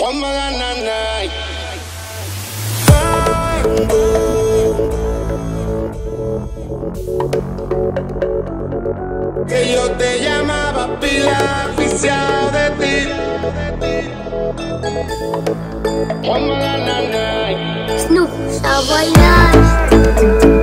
One night. Que yo te llamaba pila oficial de ti. Snoop, a bailar.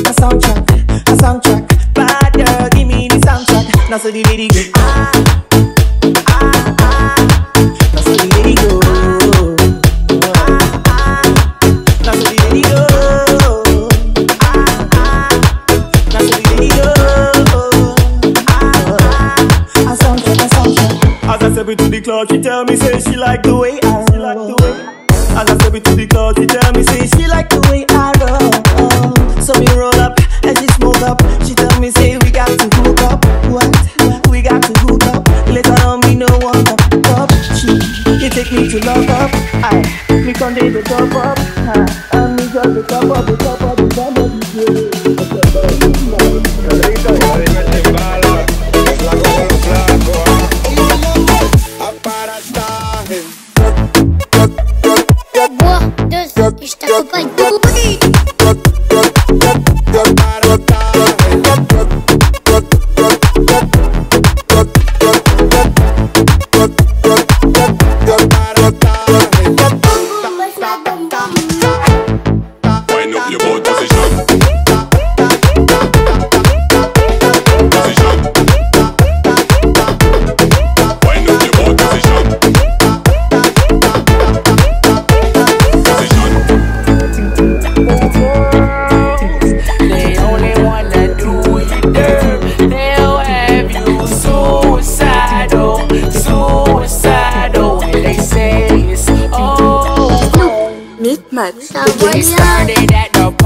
a soundtrack, a soundtrack. Bad girl, give me the soundtrack. Now so the lady go. Ah, ah, ah. Now so the lady go. As I step into the club, she tell me say she like the way I, she like the way. As I step into the club, she tell me say she like the way I. need to love up. I me can't the top up. I, I me just the top up, the top up, the top up. Yeah. much. So we started at the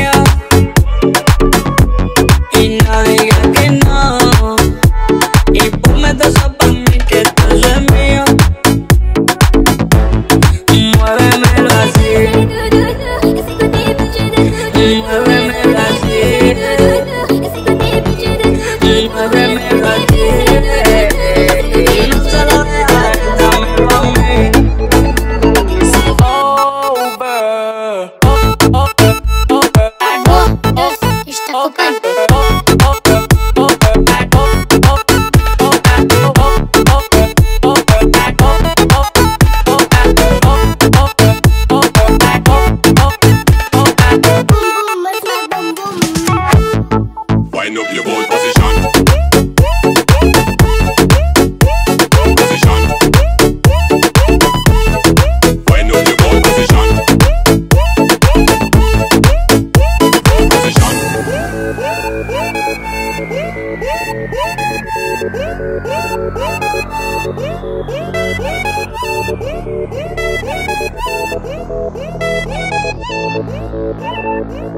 you.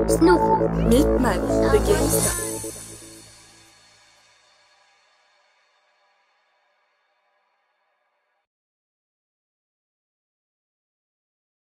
Snoop, Need Max, the GameStop.